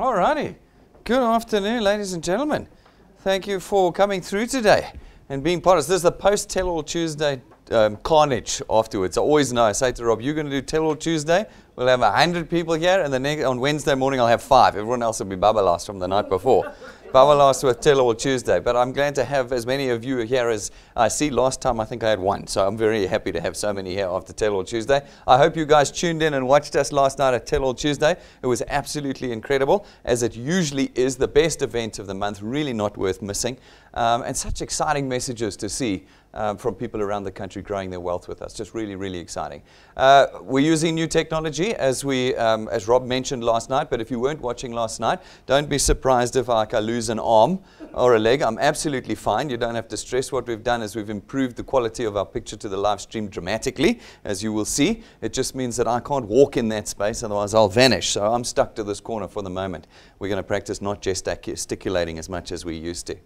All righty. Good afternoon, ladies and gentlemen. Thank you for coming through today and being part of this. This is the Post Tell All Tuesday um, carnage afterwards. I always know. I say to Rob, you're going to do Tell All Tuesday. We'll have 100 people here, and the next, on Wednesday morning, I'll have five. Everyone else will be Babalas from the night before. Babalas with Tell All Tuesday. But I'm glad to have as many of you here as I see. Last time, I think I had one. So I'm very happy to have so many here after Tell All Tuesday. I hope you guys tuned in and watched us last night at Tell All Tuesday. It was absolutely incredible, as it usually is the best event of the month, really not worth missing. Um, and such exciting messages to see um, from people around the country growing their wealth with us. Just really, really exciting. Uh, we're using new technology, as we, um, as Rob mentioned last night. But if you weren't watching last night, don't be surprised if like, I lose an arm or a leg. I'm absolutely fine. You don't have to stress. What we've done is we've improved the quality of our picture to the live stream dramatically, as you will see. It just means that I can't walk in that space, otherwise I'll vanish. So I'm stuck to this corner for the moment. We're going to practice not gesticulating as much as we used to.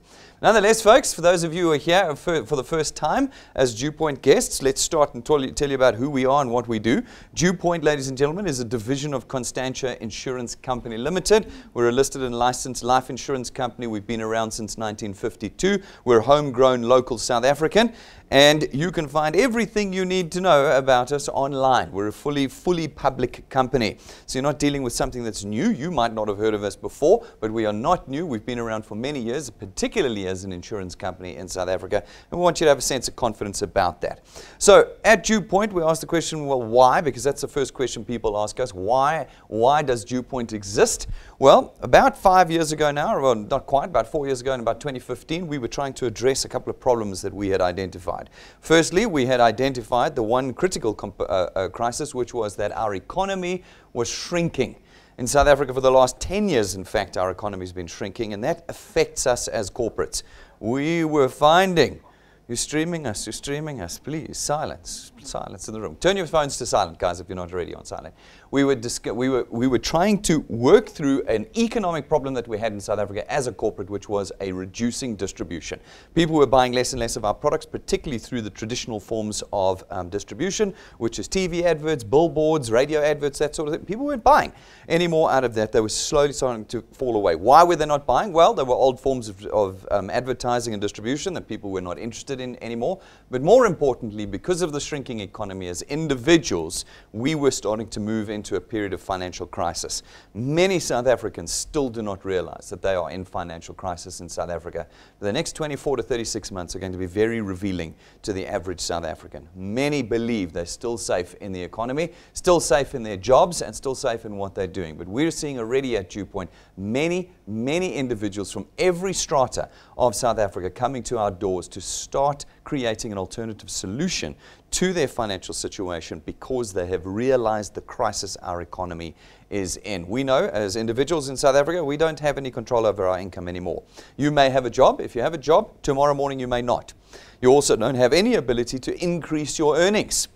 Nonetheless, folks, for those of you who are here for, for the first time as DuePoint guests, let's start and tell you, tell you about who we are and what we do. DuePoint, ladies and gentlemen, is a division of Constantia Insurance Company Limited. We're a listed and licensed life insurance company. We've been around since 1952. We're homegrown local South African. And you can find everything you need to know about us online. We're a fully, fully public company. So you're not dealing with something that's new. You might not have heard of us before, but we are not new. We've been around for many years, particularly as an insurance company in South Africa. And we want you to have a sense of confidence about that. So at DuePoint, we ask the question, well, why? Because that's the first question people ask us. Why, why does DuePoint exist? Well, about five years ago now, well, not quite, about four years ago in about 2015, we were trying to address a couple of problems that we had identified. Firstly, we had identified the one critical uh, uh, crisis, which was that our economy was shrinking. In South Africa, for the last 10 years, in fact, our economy has been shrinking, and that affects us as corporates. We were finding you're streaming us, you're streaming us. Please, silence, silence in the room. Turn your phones to silent, guys, if you're not already on silent. We were, we, were, we were trying to work through an economic problem that we had in South Africa as a corporate, which was a reducing distribution. People were buying less and less of our products, particularly through the traditional forms of um, distribution, which is TV adverts, billboards, radio adverts, that sort of thing. People weren't buying any more out of that. They were slowly starting to fall away. Why were they not buying? Well, there were old forms of, of um, advertising and distribution that people were not interested interested in anymore. But more importantly, because of the shrinking economy, as individuals, we were starting to move into a period of financial crisis. Many South Africans still do not realize that they are in financial crisis in South Africa. The next 24 to 36 months are going to be very revealing to the average South African. Many believe they're still safe in the economy, still safe in their jobs, and still safe in what they're doing. But we're seeing already at DuePoint many, many individuals from every strata of South Africa coming to our doors to start creating an alternative solution to their financial situation because they have realized the crisis our economy is in. We know as individuals in South Africa, we don't have any control over our income anymore. You may have a job. If you have a job, tomorrow morning you may not. You also don't have any ability to increase your earnings.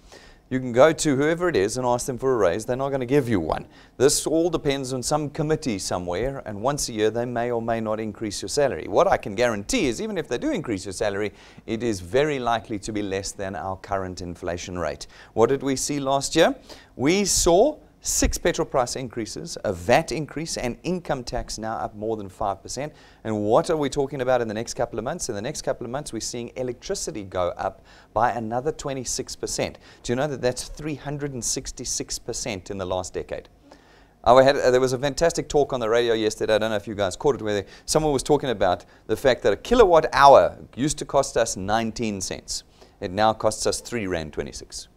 You can go to whoever it is and ask them for a raise. They're not going to give you one. This all depends on some committee somewhere, and once a year they may or may not increase your salary. What I can guarantee is even if they do increase your salary, it is very likely to be less than our current inflation rate. What did we see last year? We saw six petrol price increases, a VAT increase, and income tax now up more than 5%. And what are we talking about in the next couple of months? In the next couple of months, we're seeing electricity go up by another 26%. Do you know that that's 366% in the last decade? I had, uh, there was a fantastic talk on the radio yesterday. I don't know if you guys caught it, where someone was talking about the fact that a kilowatt hour used to cost us 19 cents. It now costs us 3 Rand 26.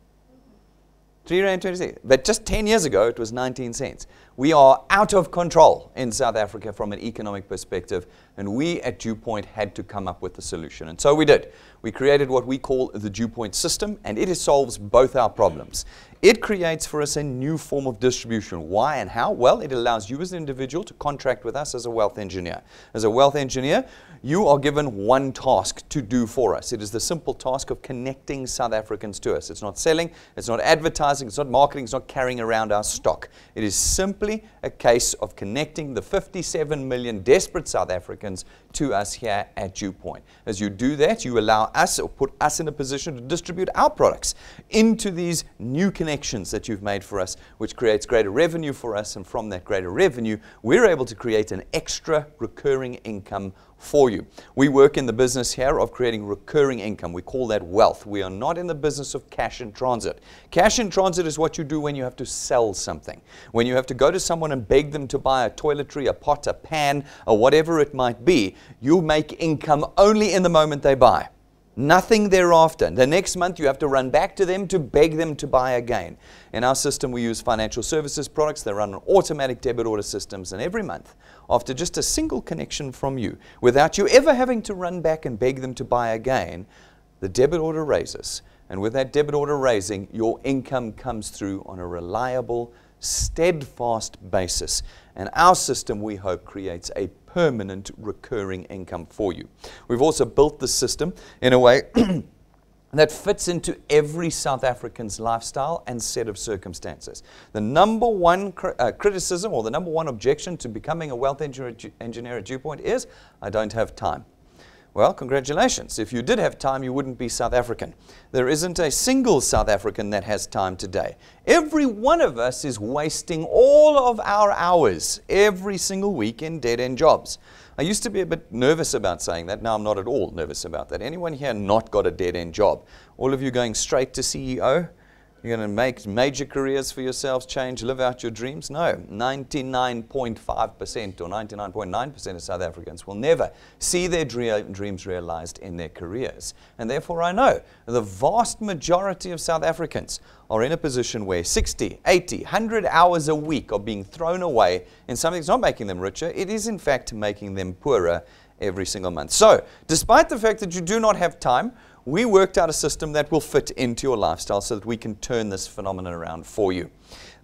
3 Rand 26. But just 10 years ago, it was 19 cents. We are out of control in South Africa from an economic perspective, and we at DuePoint had to come up with a solution. And so we did. We created what we call the DuePoint system, and it solves both our problems. It creates for us a new form of distribution. Why and how? Well, it allows you as an individual to contract with us as a wealth engineer. As a wealth engineer, you are given one task to do for us. It is the simple task of connecting South Africans to us. It's not selling, it's not advertising advertising, it's not marketing, it's not carrying around our stock. It is simply a case of connecting the 57 million desperate South Africans to us here at DuePoint. As you do that, you allow us or put us in a position to distribute our products into these new connections that you've made for us, which creates greater revenue for us. And from that greater revenue, we're able to create an extra recurring income for you. We work in the business here of creating recurring income. We call that wealth. We are not in the business of cash in transit. Cash in transit is what you do when you have to sell something. When you have to go to someone and beg them to buy a toiletry, a pot, a pan, or whatever it might be, you make income only in the moment they buy. Nothing thereafter. The next month, you have to run back to them to beg them to buy again. In our system, we use financial services products that run on automatic debit order systems. And every month, after just a single connection from you, without you ever having to run back and beg them to buy again, the debit order raises. And with that debit order raising, your income comes through on a reliable, steadfast basis. And our system, we hope, creates a permanent recurring income for you. We've also built the system in a way that fits into every South African's lifestyle and set of circumstances. The number one cr- uh, criticism or the number one objection to becoming a wealth engineer, engineer at DuePoint is I don't have time. Well, congratulations. If you did have time, you wouldn't be South African. There isn't a single South African that has time today. Every one of us is wasting all of our hours every single week in dead end jobs. I used to be a bit nervous about saying that. Now I'm not at all nervous about that. Anyone here not got a dead end job? All of you going straight to CEO? You're going to make major careers for yourselves, change, live out your dreams? No. 99.5% or 99.9% of South Africans will never see their dreams realized in their careers. And therefore, I know the vast majority of South Africans are in a position where 60, 80, 100 hours a week are being thrown away in something that's not making them richer. It is, in fact, making them poorer every single month. So, despite the fact that you do not have time, we worked out a system that will fit into your lifestyle so that we can turn this phenomenon around for you.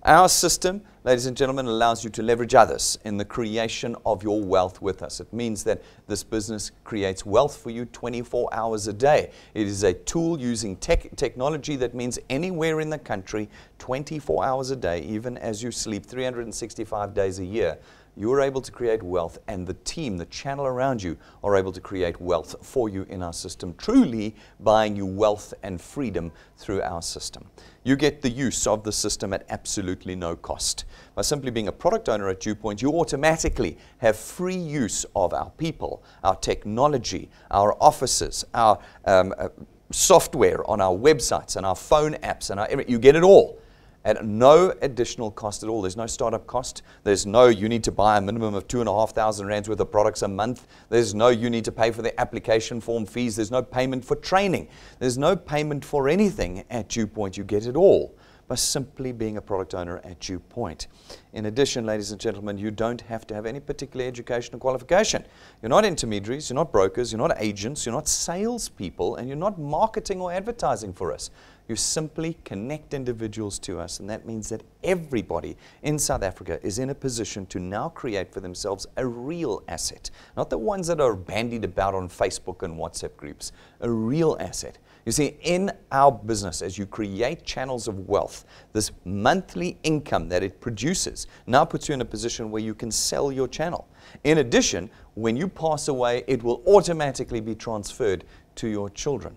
Our system, ladies and gentlemen, allows you to leverage others in the creation of your wealth with us. It means that this business creates wealth for you 24 hours a day. It is a tool using tech, technology that means anywhere in the country, 24 hours a day, even as you sleep 365 days a year you're able to create wealth, and the team, the channel around you, are able to create wealth for you in our system, truly buying you wealth and freedom through our system. You get the use of the system at absolutely no cost. By simply being a product owner at DuePoint, you automatically have free use of our people, our technology, our offices, our um, uh, software on our websites and our phone apps, and our, you get it all at no additional cost at all. There's no startup cost. There's no you need to buy a minimum of two and a half thousand rands worth of products a month. There's no you need to pay for the application form fees. There's no payment for training. There's no payment for anything at DuePoint. You get it all by simply being a product owner at DuePoint. In addition, ladies and gentlemen, you don't have to have any particular education or qualification. You're not intermediaries, you're not brokers, you're not agents, you're not salespeople, and you're not marketing or advertising for us. You simply connect individuals to us, and that means that everybody in South Africa is in a position to now create for themselves a real asset, not the ones that are bandied about on Facebook and WhatsApp groups, a real asset. You see, in our business, as you create channels of wealth, this monthly income that it produces now puts you in a position where you can sell your channel. In addition, when you pass away, it will automatically be transferred to your children.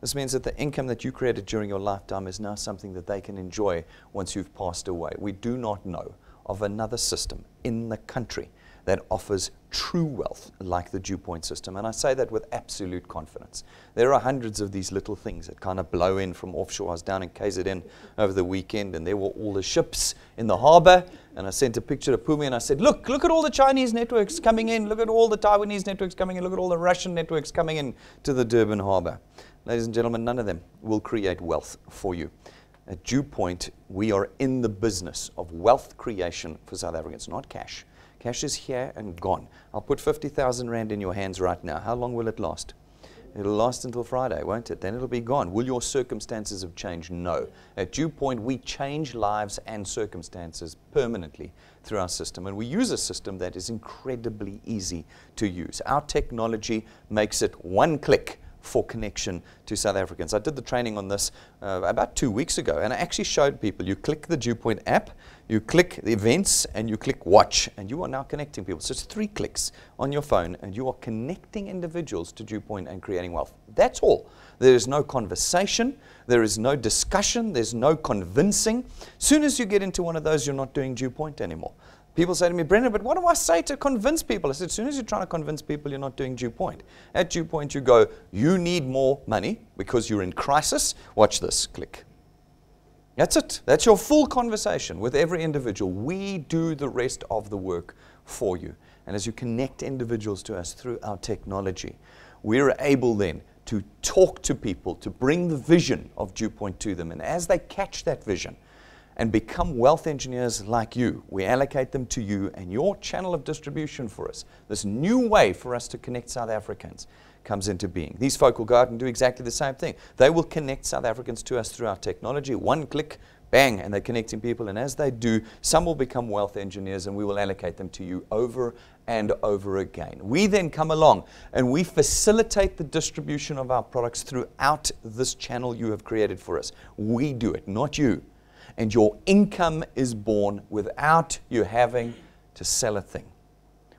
This means that the income that you created during your lifetime is now something that they can enjoy once you've passed away. We do not know of another system in the country that offers true wealth like the DuePoint system. And I say that with absolute confidence. There are hundreds of these little things that kind of blow in from offshore. I was down in KZN over the weekend and there were all the ships in the harbor. And I sent a picture to Pumi and I said, Look, look at all the Chinese networks coming in. Look at all the Taiwanese networks coming in. Look at all the Russian networks coming in to the Durban harbor. Ladies and gentlemen, none of them will create wealth for you. At due DuePoint, we are in the business of wealth creation for South Africans, not cash. Cash is here and gone. I'll put 50,000 Rand in your hands right now. How long will it last? It'll last until Friday, won't it? Then it'll be gone. Will your circumstances have changed? No. At due DuePoint, we change lives and circumstances permanently through our system. And we use a system that is incredibly easy to use. Our technology makes it one click for connection to South Africans. I did the training on this uh, about two weeks ago, and I actually showed people you click the DuePoint app, you click the events, and you click watch, and you are now connecting people. So it's three clicks on your phone, and you are connecting individuals to DuePoint and creating wealth. That's all. There is no conversation, there is no discussion, there's no convincing. Soon as you get into one of those, you're not doing DuePoint anymore. People say to me, Brendan, but what do I say to convince people? I said, as soon as you're trying to convince people, you're not doing DuePoint. At DuePoint, you go, you need more money because you're in crisis. Watch this. Click. That's it. That's your full conversation with every individual. We do the rest of the work for you. And as you connect individuals to us through our technology, we're able then to talk to people, to bring the vision of DuePoint to them. And as they catch that vision, and become wealth engineers like you. We allocate them to you and your channel of distribution for us. This new way for us to connect South Africans comes into being. These folk will go out and do exactly the same thing. They will connect South Africans to us through our technology. One click, bang, and they're connecting people. And as they do, some will become wealth engineers and we will allocate them to you over and over again. We then come along and we facilitate the distribution of our products throughout this channel you have created for us. We do it, not you and your income is born without you having to sell a thing,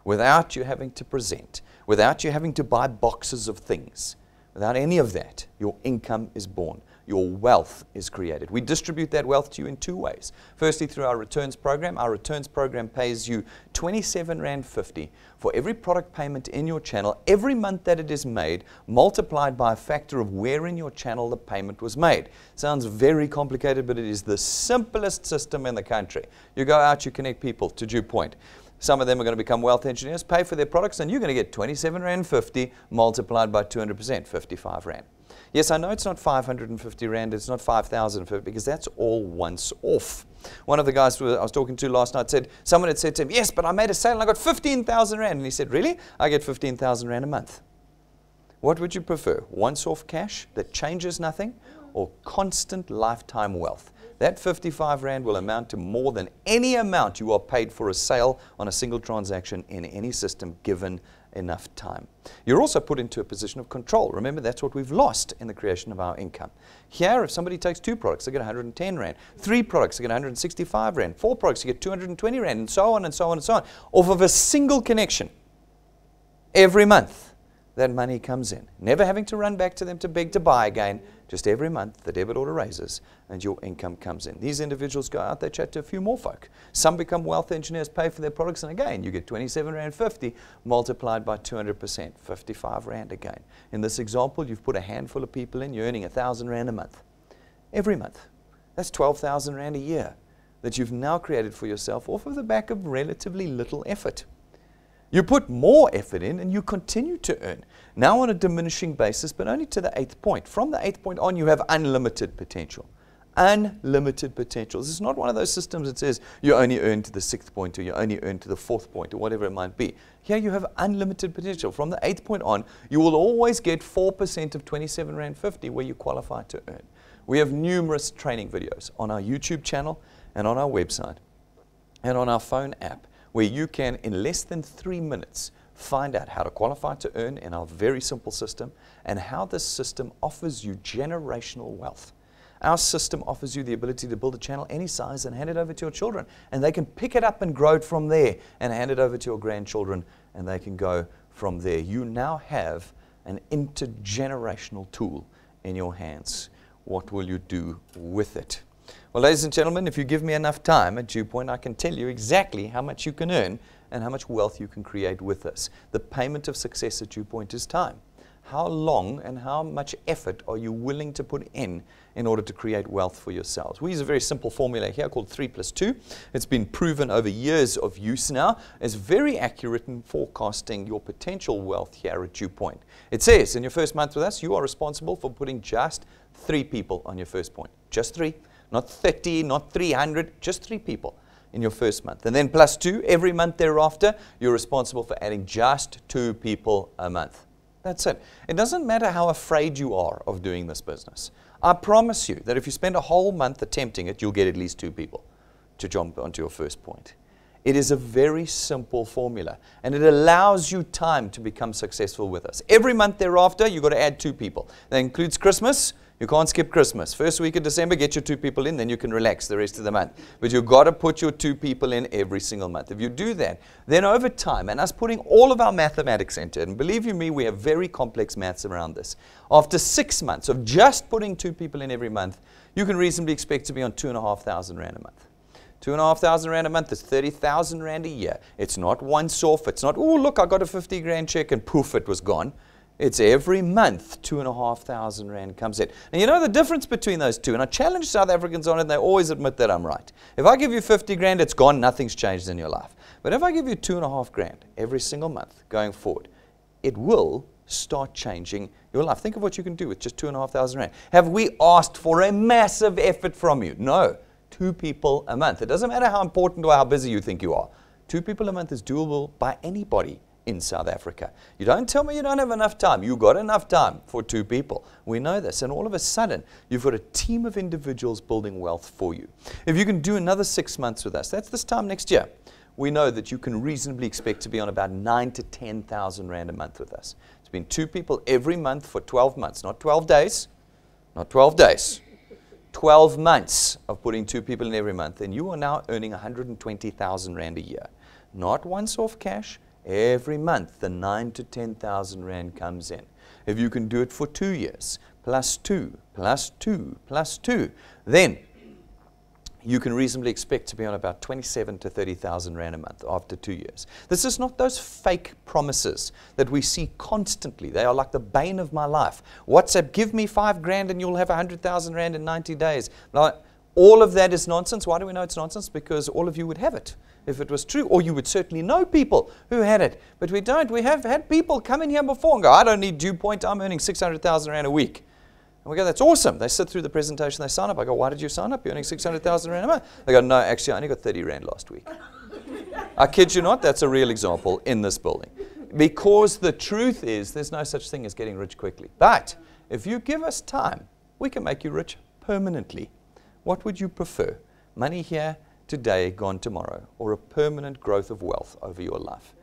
without you having to present, without you having to buy boxes of things. Without any of that, your income is born your wealth is created. We distribute that wealth to you in two ways. Firstly, through our returns program. Our returns program pays you 27 Rand 50 for every product payment in your channel every month that it is made, multiplied by a factor of where in your channel the payment was made. Sounds very complicated, but it is the simplest system in the country. You go out, you connect people to DuePoint. Some of them are going to become wealth engineers, pay for their products, and you're going to get 27 Rand 50 multiplied by 200%, 55 Rand. Yes, I know it's not 550 Rand, it's not 5,000 because that's all once off. One of the guys I was talking to last night said, someone had said to him, Yes, but I made a sale and I got 15,000 Rand. And he said, Really? I get 15,000 Rand a month. What would you prefer? Once off cash that changes nothing or constant lifetime wealth? That 55 Rand will amount to more than any amount you are paid for a sale on a single transaction in any system given enough time. You're also put into a position of control. Remember, that's what we've lost in the creation of our income. Here, if somebody takes two products, they get 110 Rand. Three products, they get 165 Rand. Four products, you get 220 Rand, and so on and so on and so on, off of a single connection every month that money comes in. Never having to run back to them to beg to buy again. Just every month, the debit order raises and your income comes in. These individuals go out, they chat to a few more folk. Some become wealth engineers, pay for their products, and again, you get 27 Rand 50 multiplied by 200%, 55 Rand again. In this example, you've put a handful of people in, you're earning 1,000 Rand a month. Every month. That's 12,000 Rand a year that you've now created for yourself off of the back of relatively little effort. You put more effort in and you continue to earn. Now on a diminishing basis, but only to the eighth point. From the eighth point on, you have unlimited potential. Unlimited potential. This is not one of those systems that says you only earn to the sixth point or you only earn to the fourth point or whatever it might be. Here you have unlimited potential. From the eighth point on, you will always get 4% of 27 Rand 50 where you qualify to earn. We have numerous training videos on our YouTube channel and on our website and on our phone app where you can, in less than three minutes, find out how to qualify to earn in our very simple system and how this system offers you generational wealth. Our system offers you the ability to build a channel any size and hand it over to your children. And they can pick it up and grow it from there and hand it over to your grandchildren and they can go from there. You now have an intergenerational tool in your hands. What will you do with it? Well, ladies and gentlemen, if you give me enough time at DuePoint, I can tell you exactly how much you can earn and how much wealth you can create with us. The payment of success at DuePoint is time. How long and how much effort are you willing to put in in order to create wealth for yourselves? We use a very simple formula here called 3 plus 2. It's been proven over years of use now. It's very accurate in forecasting your potential wealth here at DuePoint. It says in your first month with us, you are responsible for putting just three people on your first point. Just three not 30, not 300, just three people in your first month. And then plus two, every month thereafter, you're responsible for adding just two people a month. That's it. It doesn't matter how afraid you are of doing this business. I promise you that if you spend a whole month attempting it, you'll get at least two people to jump onto your first point. It is a very simple formula, and it allows you time to become successful with us. Every month thereafter, you've got to add two people. That includes Christmas. You can't skip Christmas. First week of December, get your two people in, then you can relax the rest of the month. But you've got to put your two people in every single month. If you do that, then over time, and us putting all of our mathematics into it, and believe you me, we have very complex maths around this. After six months of just putting two people in every month, you can reasonably expect to be on two and a half thousand rand a month. Two and a half thousand rand a month is 30,000 rand a year. It's not once off. It's not, oh, look, I got a 50 grand check and poof, it was gone. It's every month, two and a half thousand rand comes in. And you know the difference between those two, and I challenge South Africans on it, and they always admit that I'm right. If I give you 50 grand, it's gone, nothing's changed in your life. But if I give you two and a half grand every single month going forward, it will start changing your life. Think of what you can do with just two and a half thousand rand. Have we asked for a massive effort from you? No two people a month. It doesn't matter how important or how busy you think you are. Two people a month is doable by anybody in South Africa. You don't tell me you don't have enough time. You've got enough time for two people. We know this. And all of a sudden, you've got a team of individuals building wealth for you. If you can do another six months with us, that's this time next year. We know that you can reasonably expect to be on about nine to 10,000 Rand a month with us. It's been two people every month for 12 months, not 12 days, not 12 days. 12 months of putting two people in every month, and you are now earning 120,000 Rand a year. Not once off cash, every month the 9 to 10,000 Rand comes in. If you can do it for two years, plus two, plus two, plus two, then you can reasonably expect to be on about 27 to 30,000 Rand a month after two years. This is not those fake promises that we see constantly. They are like the bane of my life. WhatsApp, give me five grand and you'll have 100,000 Rand in 90 days. Now, all of that is nonsense. Why do we know it's nonsense? Because all of you would have it if it was true, or you would certainly know people who had it. But we don't. We have had people come in here before and go, I don't need DuePoint, I'm earning 600,000 Rand a week. And we go, that's awesome. They sit through the presentation, they sign up. I go, why did you sign up? You're earning 600,000 Rand a month. They go, no, actually, I only got 30 Rand last week. I kid you not, that's a real example in this building. Because the truth is, there's no such thing as getting rich quickly. But if you give us time, we can make you rich permanently. What would you prefer? Money here today, gone tomorrow, or a permanent growth of wealth over your life?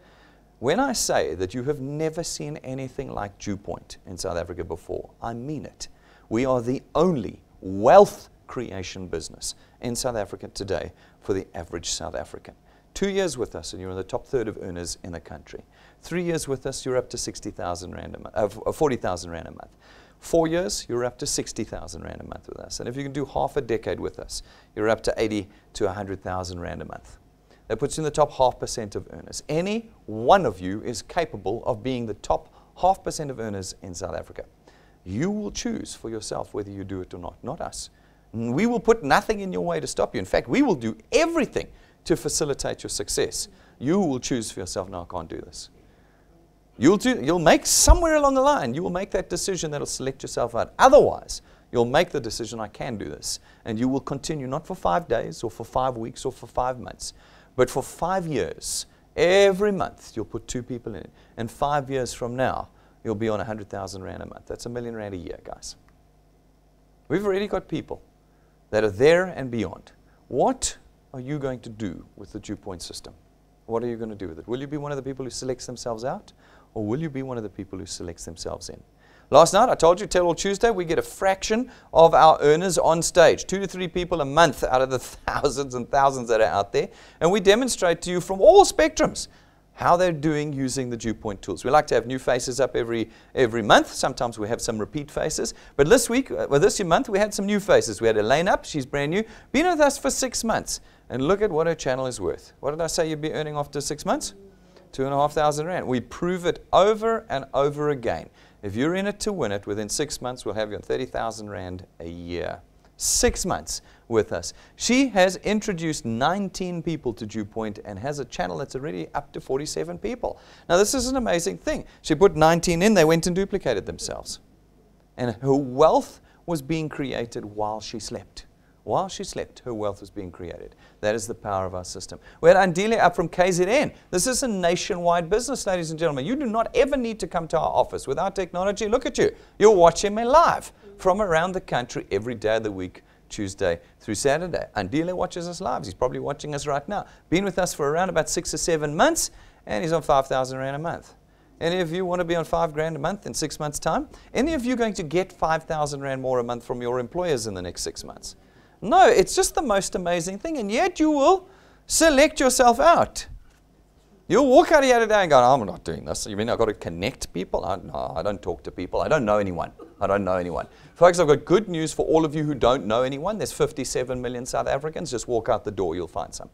When I say that you have never seen anything like DuePoint in South Africa before, I mean it. We are the only wealth creation business in South Africa today for the average South African. Two years with us, and you're in the top third of earners in the country. Three years with us, you're up to 60,000 rand a month, uh, 40,000 rand a month. Four years, you're up to 60,000 rand a month with us. And if you can do half a decade with us, you're up to 80 to 100,000 rand a month. That puts you in the top half percent of earners. Any one of you is capable of being the top half percent of earners in South Africa. You will choose for yourself whether you do it or not, not us. We will put nothing in your way to stop you. In fact, we will do everything to facilitate your success. You will choose for yourself, no, I can't do this. You'll, do, you'll make somewhere along the line, you will make that decision that'll select yourself out. Otherwise, you'll make the decision, I can do this. And you will continue not for five days or for five weeks or for five months, but for five years. Every month, you'll put two people in. And five years from now, you'll be on 100,000 Rand a month. That's a million Rand a year, guys. We've already got people that are there and beyond. What are you going to do with the DuePoint system? What are you going to do with it? Will you be one of the people who selects themselves out, or will you be one of the people who selects themselves in? Last night, I told you, Tell All Tuesday, we get a fraction of our earners on stage, two to three people a month out of the thousands and thousands that are out there. And we demonstrate to you from all spectrums how they're doing using the DuePoint tools. We like to have new faces up every, every month. Sometimes we have some repeat faces. But this week, uh, well, this month, we had some new faces. We had Elaine up. She's brand new. Been with us for six months. And look at what her channel is worth. What did I say you'd be earning after six months? Two and a half thousand rand. We prove it over and over again. If you're in it to win it, within six months, we'll have you on 30,000 rand a year. Six months with us. She has introduced 19 people to DuePoint and has a channel that's already up to 47 people. Now, this is an amazing thing. She put 19 in, they went and duplicated themselves. And her wealth was being created while she slept. While she slept, her wealth was being created. That is the power of our system. We had Andile up from KZN. This is a nationwide business, ladies and gentlemen. You do not ever need to come to our office. With our technology, look at you. You're watching me live from around the country every day of the week Tuesday through Saturday. And Dile watches us live. He's probably watching us right now. Been with us for around about six or seven months, and he's on 5,000 Rand a month. Any of you want to be on five grand a month in six months' time? Any of you going to get 5,000 Rand more a month from your employers in the next six months? No, it's just the most amazing thing. And yet you will select yourself out. You'll walk out of here today and go, I'm not doing this. You mean I've got to connect people? I, no, I don't talk to people. I don't know anyone. I don't know anyone. Folks, I've got good news for all of you who don't know anyone. There's 57 million South Africans. Just walk out the door, you'll find some.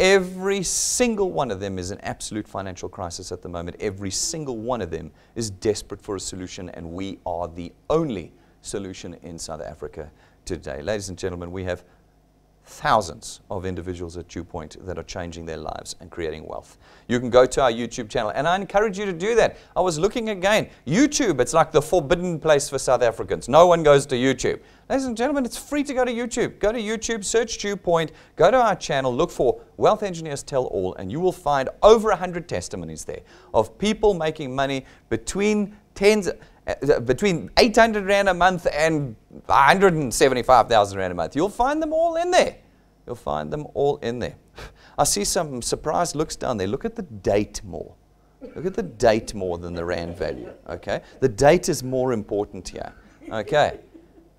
Every single one of them is an absolute financial crisis at the moment. Every single one of them is desperate for a solution, and we are the only solution in South Africa today. Ladies and gentlemen, we have thousands of individuals at DuePoint that are changing their lives and creating wealth. You can go to our YouTube channel, and I encourage you to do that. I was looking again. YouTube, it's like the forbidden place for South Africans. No one goes to YouTube. Ladies and gentlemen, it's free to go to YouTube. Go to YouTube, search DuePoint, go to our channel, look for Wealth Engineers Tell All, and you will find over 100 testimonies there of people making money between tens Uh, between 800 Rand a month and 175,000 Rand a month. You'll find them all in there. You'll find them all in there. I see some surprised looks down there. Look at the date more. Look at the date more than the Rand value. Okay? The date is more important here. Okay?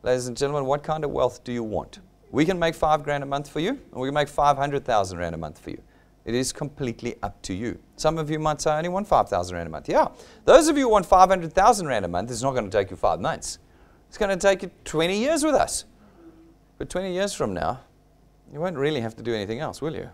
Ladies and gentlemen, what kind of wealth do you want? We can make five grand a month for you, and we can make 500,000 Rand a month for you. It is completely up to you. Some of you might say, I only want 5,000 Rand a month. Yeah. Those of you who want 500,000 Rand a month, it's not going to take you five months. It's going to take you 20 years with us. But 20 years from now, you won't really have to do anything else, will you?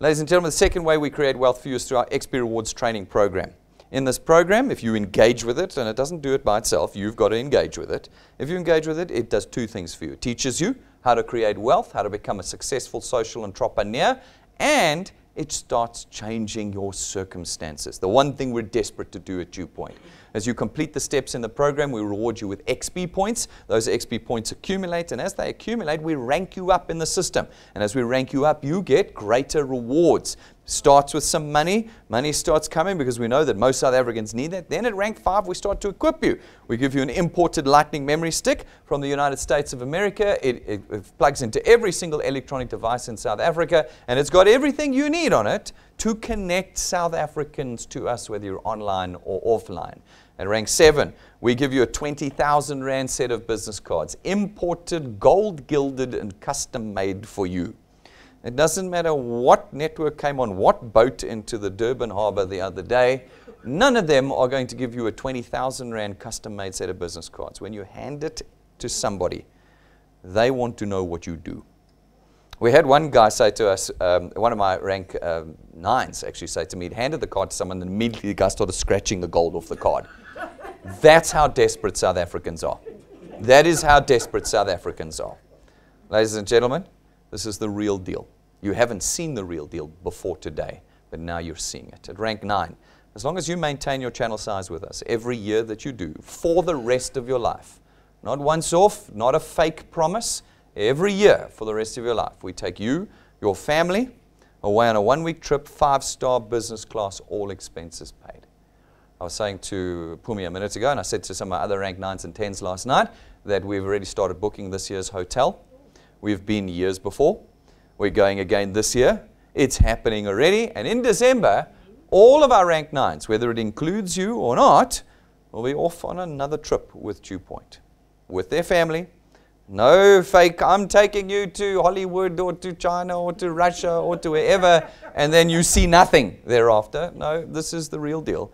Ladies and gentlemen, the second way we create wealth for you is through our XP Rewards training program. In this program, if you engage with it, and it doesn't do it by itself, you've got to engage with it. If you engage with it, it does two things for you. It teaches you how to create wealth, how to become a successful social entrepreneur, and it starts changing your circumstances. The one thing we're desperate to do at DuePoint. As you complete the steps in the program, we reward you with XP points. Those XP points accumulate, and as they accumulate, we rank you up in the system. And as we rank you up, you get greater rewards starts with some money. Money starts coming because we know that most South Africans need that. Then at rank five, we start to equip you. We give you an imported lightning memory stick from the United States of America. It, it, it, plugs into every single electronic device in South Africa, and it's got everything you need on it to connect South Africans to us, whether you're online or offline. At rank seven, we give you a 20,000 Rand set of business cards, imported, gold gilded, and custom made for you. It doesn't matter what network came on what boat into the Durban harbor the other day, none of them are going to give you a 20,000 Rand custom made set of business cards. When you hand it to somebody, they want to know what you do. We had one guy say to us, um, one of my rank um, nines actually say to me, he handed the card to someone and immediately the guy started scratching the gold off the card. That's how desperate South Africans are. That is how desperate South Africans are. Ladies and gentlemen, this is the real deal. You haven't seen the real deal before today, but now you're seeing it. At rank 9, as long as you maintain your channel size with us every year that you do for the rest of your life, not once off, not a fake promise, every year for the rest of your life, we take you, your family, away on a one week trip, five star business class, all expenses paid. I was saying to Pumi a minute ago, and I said to some of my other rank 9s and 10s last night, that we've already started booking this year's hotel. We've been years before. We're going again this year. It's happening already. And in December, all of our rank nines, whether it includes you or not, will be off on another trip with DuePoint with their family. No fake, I'm taking you to Hollywood or to China or to Russia or to wherever, and then you see nothing thereafter. No, this is the real deal.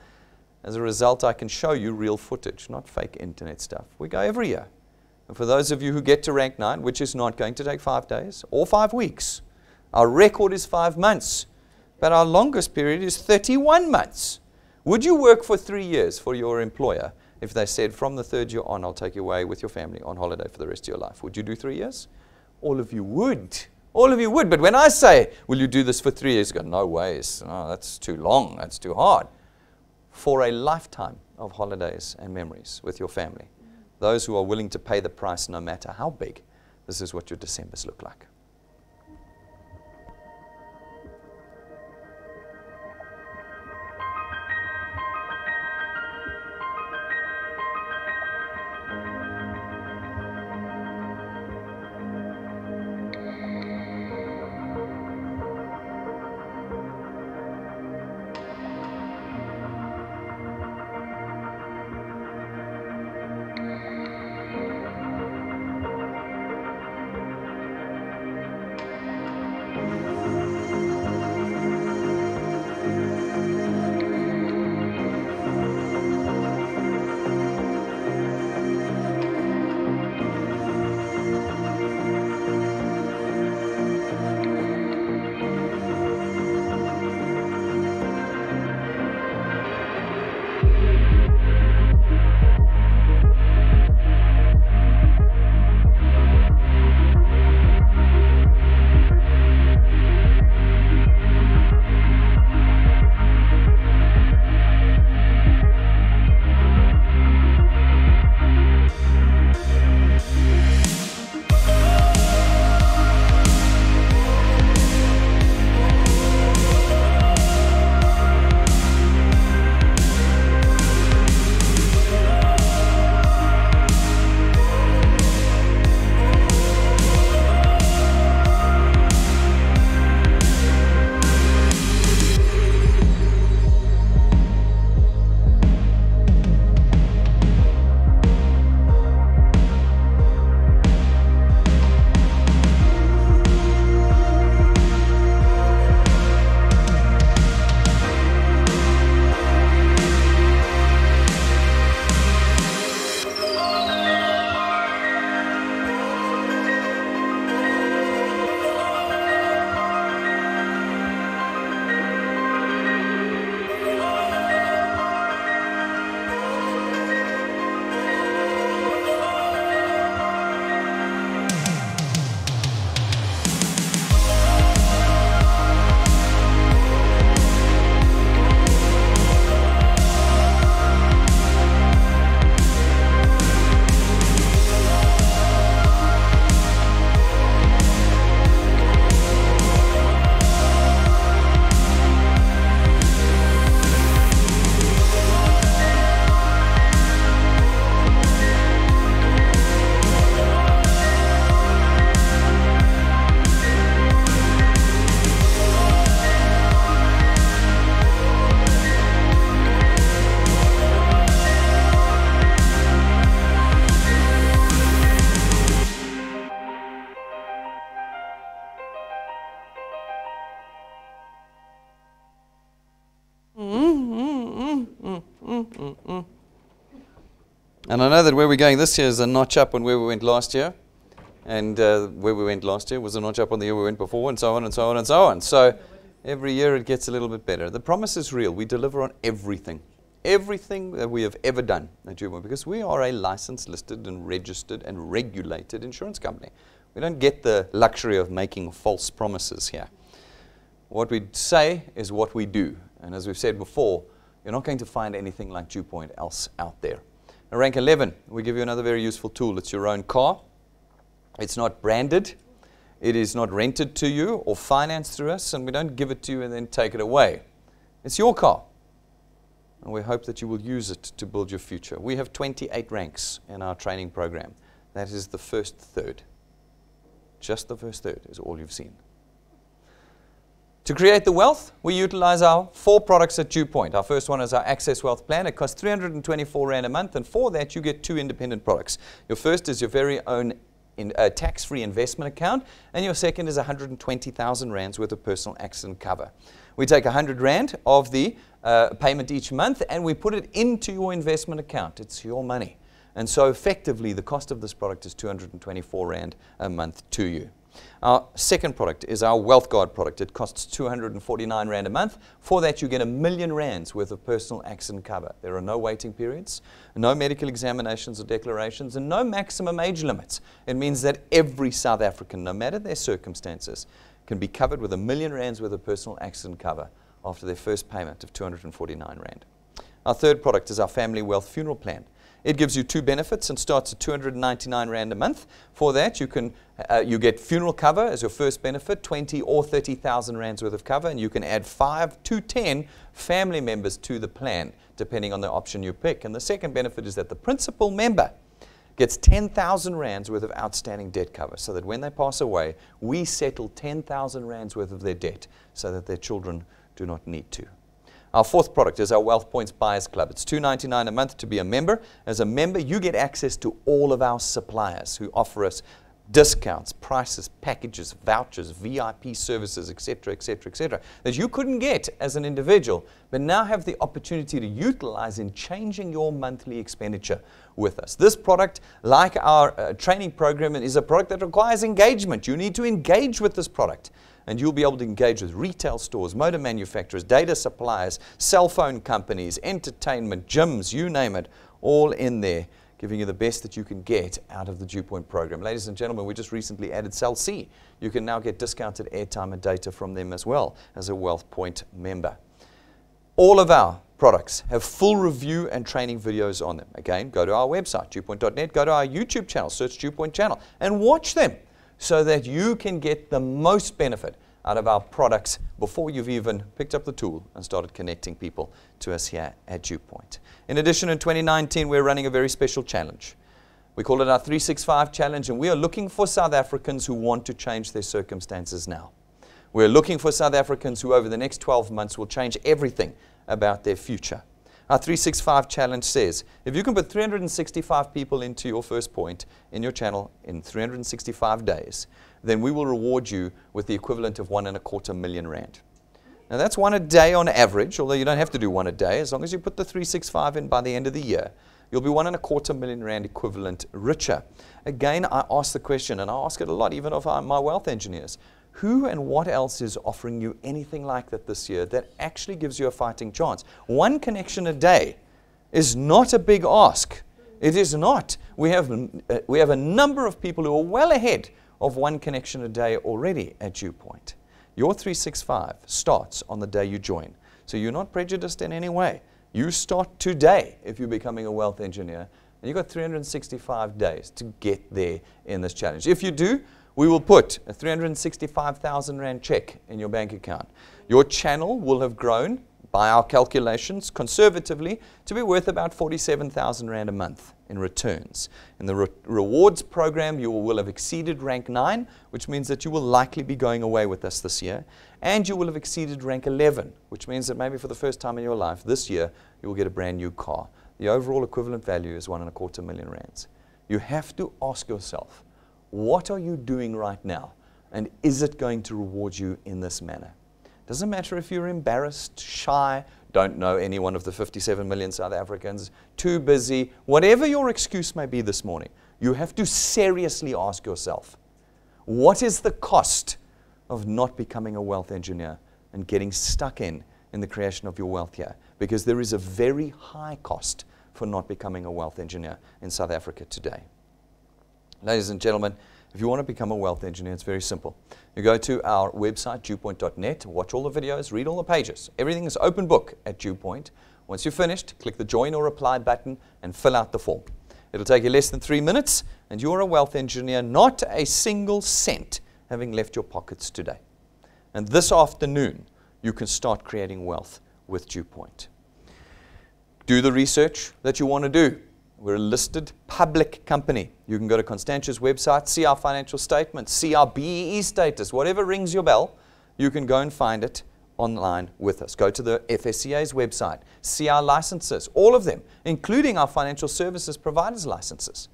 As a result, I can show you real footage, not fake internet stuff. We go every year. And for those of you who get to rank 9, which is not going to take five days or five weeks, our record is five months, but our longest period is 31 months. Would you work for three years for your employer if they said, from the third year on, I'll take you away with your family on holiday for the rest of your life? Would you do three years? All of you would. All of you would. But when I say, will you do this for three years? You go, no ways. Oh, that's too long. That's too hard. For a lifetime of holidays and memories with your family those who are willing to pay the price no matter how big, this is what your Decembers look like. And I know that where we're going this year is a notch up on where we went last year. And uh, where we went last year was a notch up on the year we went before, and so on and so on and so on. So every year it gets a little bit better. The promise is real. We deliver on everything. Everything that we have ever done at DuePoint, because we are a licensed, listed, and registered and regulated insurance company. We don't get the luxury of making false promises here. What we say is what we do. And as we've said before, you're not going to find anything like DuePoint else out there. Rank 11, we give you another very useful tool. It's your own car. It's not branded. It is not rented to you or financed through us, and we don't give it to you and then take it away. It's your car. And we hope that you will use it to build your future. We have 28 ranks in our training program. That is the first third. Just the first third is all you've seen. To create the wealth, we utilize our four products at DuePoint. Our first one is our Access Wealth Plan. It costs 324 Rand a month, and for that, you get two independent products. Your first is your very own in, uh, tax-free investment account, and your second is 120,000 Rands worth of personal accident cover. We take 100 Rand of the uh, payment each month, and we put it into your investment account. It's your money. And so effectively, the cost of this product is 224 Rand a month to you. Our second product is our Wealth Guard product. It costs 249 Rand a month. For that, you get a million Rands worth of personal accident cover. There are no waiting periods, no medical examinations or declarations, and no maximum age limits. It means that every South African, no matter their circumstances, can be covered with a million Rands worth of personal accident cover after their first payment of 249 Rand. Our third product is our Family Wealth Funeral Plan. It gives you two benefits and starts at 299 Rand a month. For that, you can uh, you get funeral cover as your first benefit, 20 or 30,000 Rands worth of cover, and you can add 5 to 10 family members to the plan, depending on the option you pick. And the second benefit is that the principal member gets 10,000 Rands worth of outstanding debt cover, so that when they pass away, we settle 10,000 Rands worth of their debt so that their children do not need to. Our fourth product is our Wealth Points Buyers Club. It's $2.99 a month to be a member. As a member, you get access to all of our suppliers who offer us discounts, prices, packages, vouchers, VIP services, etc., etc., etc., that you couldn't get as an individual, but now have the opportunity to utilize in changing your monthly expenditure with us. This product, like our uh, training program, is a product that requires engagement. You need to engage with this product and you'll be able to engage with retail stores, motor manufacturers, data suppliers, cell phone companies, entertainment, gyms, you name it, all in there, giving you the best that you can get out of the DuePoint program. Ladies and gentlemen, we just recently added Cell C. You can now get discounted airtime and data from them as well as a WealthPoint member. All of our products have full review and training videos on them. Again, go to our website, duepoint.net, go to our YouTube channel, search DuePoint channel, and watch them so that you can get the most benefit out of our products before you've even picked up the tool and started connecting people to us here at DuePoint. In addition, in 2019, we're running a very special challenge. We call it our 365 challenge, and we are looking for South Africans who want to change their circumstances now. We're looking for South Africans who, over the next 12 months, will change everything about their future. Our 365 challenge says if you can put 365 people into your first point in your channel in 365 days, then we will reward you with the equivalent of one and a quarter million rand. Now that's one a day on average, although you don't have to do one a day. As long as you put the 365 in by the end of the year, you'll be one and a quarter million rand equivalent richer. Again, I ask the question, and I ask it a lot, even of uh, my wealth engineers. Who and what else is offering you anything like that this year that actually gives you a fighting chance? One connection a day is not a big ask. It is not. We have, uh, we have a number of people who are well ahead of one connection a day already at DuePoint. Your 365 starts on the day you join. So you're not prejudiced in any way. You start today if you're becoming a wealth engineer, and you've got 365 days to get there in this challenge. If you do, we will put a 365,000 Rand check in your bank account. Your channel will have grown, by our calculations, conservatively, to be worth about 47,000 Rand a month in returns. In the re rewards program, you will have exceeded rank 9, which means that you will likely be going away with us this year. And you will have exceeded rank 11, which means that maybe for the first time in your life, this year, you will get a brand new car. The overall equivalent value is one and a quarter million rands. You have to ask yourself, what are you doing right now? And is it going to reward you in this manner? Doesn't matter if you're embarrassed, shy, don't know any one of the 57 million South Africans, too busy, whatever your excuse may be this morning, you have to seriously ask yourself what is the cost of not becoming a wealth engineer and getting stuck in in the creation of your wealth here? Because there is a very high cost for not becoming a wealth engineer in South Africa today. Ladies and gentlemen, if you want to become a wealth engineer, it's very simple. You go to our website, duepoint.net, watch all the videos, read all the pages. Everything is open book at DuePoint. Once you're finished, click the join or apply button and fill out the form. It'll take you less than three minutes, and you're a wealth engineer, not a single cent having left your pockets today. And this afternoon, you can start creating wealth with DuePoint. Do the research that you want to do. We're a listed public company. You can go to Constantia's website, see our financial statements, see our BEE status, whatever rings your bell, you can go and find it online with us. Go to the FSCA's website, see our licenses, all of them, including our financial services providers licenses.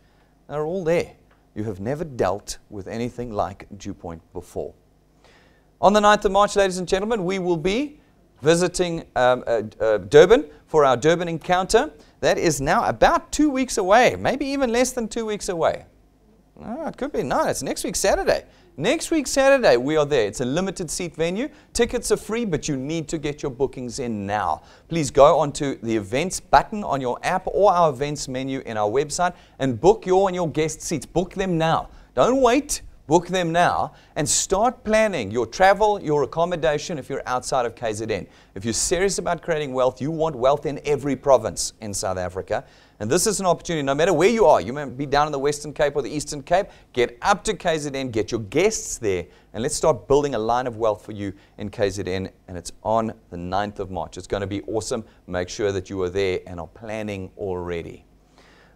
They're all there. You have never dealt with anything like DuePoint before. On the 9th of March, ladies and gentlemen, we will be visiting um, uh, uh, Durban for our Durban encounter. That is now about two weeks away, maybe even less than two weeks away. Oh, it could be. No, it's next week, Saturday. Next week, Saturday, we are there. It's a limited seat venue. Tickets are free, but you need to get your bookings in now. Please go onto the events button on your app or our events menu in our website and book your and your guest seats. Book them now. Don't wait. Book them now and start planning your travel, your accommodation if you're outside of KZN. If you're serious about creating wealth, you want wealth in every province in South Africa. And this is an opportunity, no matter where you are, you may be down in the Western Cape or the Eastern Cape, get up to KZN, get your guests there, and let's start building a line of wealth for you in KZN. And it's on the 9th of March. It's going to be awesome. Make sure that you are there and are planning already.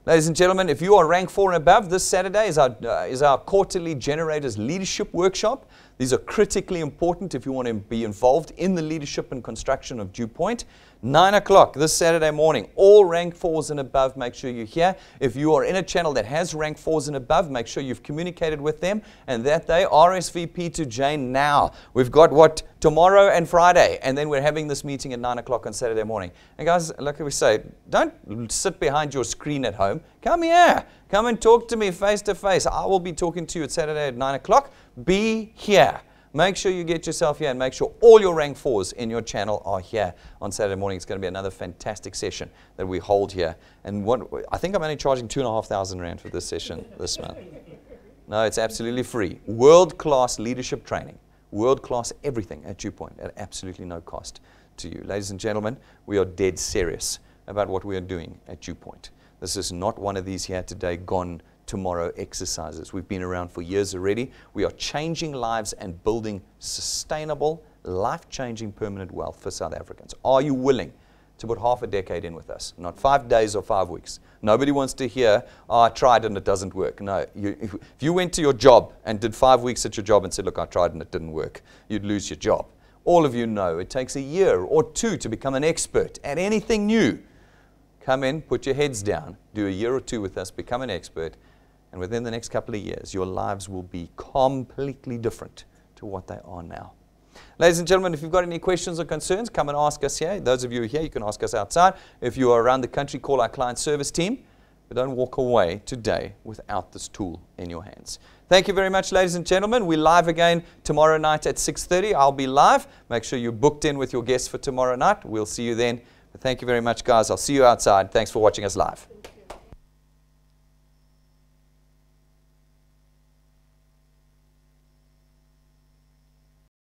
Ladies and gentlemen, if you are rank 4 and above, this Saturday is our, uh, is our quarterly Generators Leadership Workshop. These are critically important if you want to be involved in the leadership and construction of DuePoint. 9 o'clock this Saturday morning. All rank 4s and above, make sure you're here. If you are in a channel that has rank 4s and above, make sure you've communicated with them and that they RSVP to Jane now. We've got what tomorrow and Friday, and then we're having this meeting at 9 o'clock on Saturday morning. And guys, like we say, don't sit behind your screen at home. Come here. Come and talk to me face to face. I will be talking to you at Saturday at 9 o'clock. Be here. Make sure you get yourself here and make sure all your rank fours in your channel are here on Saturday morning. It's going to be another fantastic session that we hold here. And what, I think I'm only charging two and a half thousand rand for this session this month. No, it's absolutely free. World class leadership training, world class everything at DuePoint at absolutely no cost to you. Ladies and gentlemen, we are dead serious about what we are doing at DuePoint. This is not one of these here today gone tomorrow exercises. We've been around for years already. We are changing lives and building sustainable, life changing permanent wealth for South Africans. Are you willing to put half a decade in with us? Not five days or five weeks. Nobody wants to hear, oh, I tried and it doesn't work. No, you, if you went to your job and did five weeks at your job and said, look, I tried and it didn't work, you'd lose your job. All of you know it takes a year or two to become an expert at anything new. Come in, put your heads down, do a year or two with us, become an expert, and within the next couple of years, your lives will be completely different to what they are now. Ladies and gentlemen, if you've got any questions or concerns, come and ask us here. Those of you here, you can ask us outside. If you are around the country, call our client service team. But don't walk away today without this tool in your hands. Thank you very much, ladies and gentlemen. We're live again tomorrow night at 6.30. I'll be live. Make sure you're booked in with your guests for tomorrow night. We'll see you then. But thank you very much, guys. I'll see you outside. Thanks for watching us live.